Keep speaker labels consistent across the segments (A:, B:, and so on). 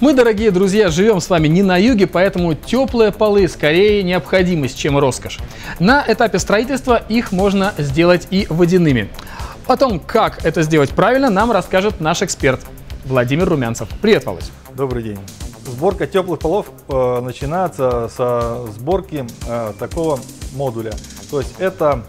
A: Мы, дорогие друзья, живем с вами не на юге, поэтому теплые полы скорее необходимость, чем роскошь. На этапе строительства их можно сделать и водяными. О том, как это сделать правильно, нам расскажет наш эксперт Владимир Румянцев. Привет, Володь.
B: Добрый день. Сборка теплых полов э, начинается со сборки э, такого модуля. То есть это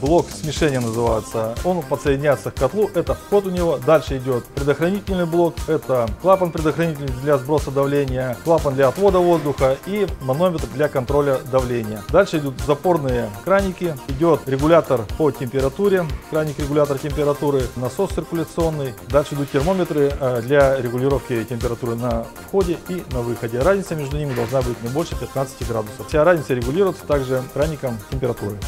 B: блок смешения называется. Он подсоединяется к котлу, это вход у него. Дальше идет предохранительный блок, это клапан предохранительный для сброса давления, клапан для отвода воздуха и манометр для контроля давления. Дальше идут запорные краники, идет регулятор по температуре, краник регулятор температуры, насос циркуляционный. Дальше идут термометры э, для регулировки температуры на входе и на выходе. Разница между ними должна быть не больше 15 градусов. Вся разница регулируется также краником температуры.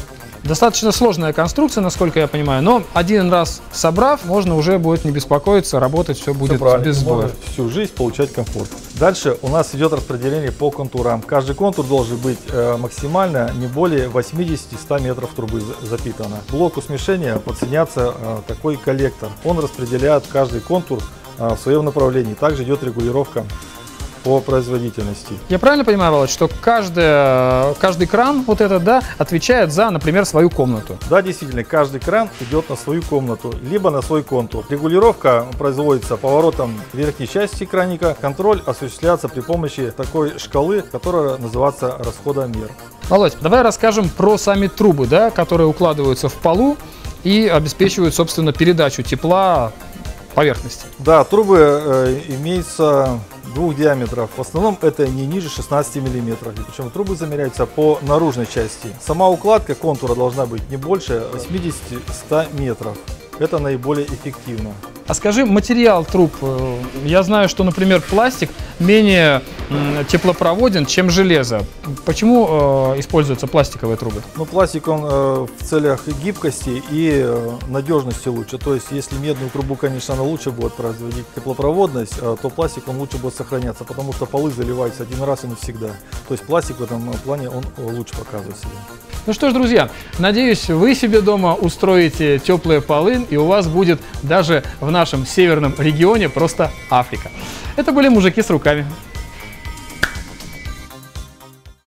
A: Достаточно сложная конструкция, насколько я понимаю, но один раз собрав, можно уже будет не беспокоиться, работать все будет
B: все
A: без сбоя.
B: всю жизнь получать комфорт. Дальше у нас идет распределение по контурам. Каждый контур должен быть э, максимально не более 80-100 метров трубы запитано. К блоку смешения подсоединяется э, такой коллектор. Он распределяет каждый контур э, в своем направлении. Также идет регулировка по производительности.
A: Я правильно понимаю, Володь, что каждый, каждый кран вот этот, да, отвечает за, например, свою комнату?
B: Да, действительно, каждый кран идет на свою комнату, либо на свой контур. Регулировка производится поворотом верхней части краника. Контроль осуществляется при помощи такой шкалы, которая называется расходомер.
A: Володь, давай расскажем про сами трубы, да, которые укладываются в полу и обеспечивают, собственно, передачу тепла поверхности.
B: Да, трубы э, имеются двух диаметров. В основном это не ниже 16 мм. Причем трубы замеряются по наружной части. Сама укладка контура должна быть не больше 80-100 метров. Это наиболее эффективно.
A: А скажи, материал труб. Э, я знаю, что, например, пластик менее теплопроводен, чем железо. Почему э, используются пластиковые трубы?
B: Ну, пластик, он э, в целях гибкости и э, надежности лучше. То есть, если медную трубу, конечно, она лучше будет производить теплопроводность, э, то пластик, он лучше будет сохраняться, потому что полы заливаются один раз и навсегда. То есть, пластик в этом плане, он лучше показывает себя.
A: Ну что ж, друзья, надеюсь, вы себе дома устроите теплые полы, и у вас будет даже в нашем северном регионе просто Африка. Это были мужики с руками.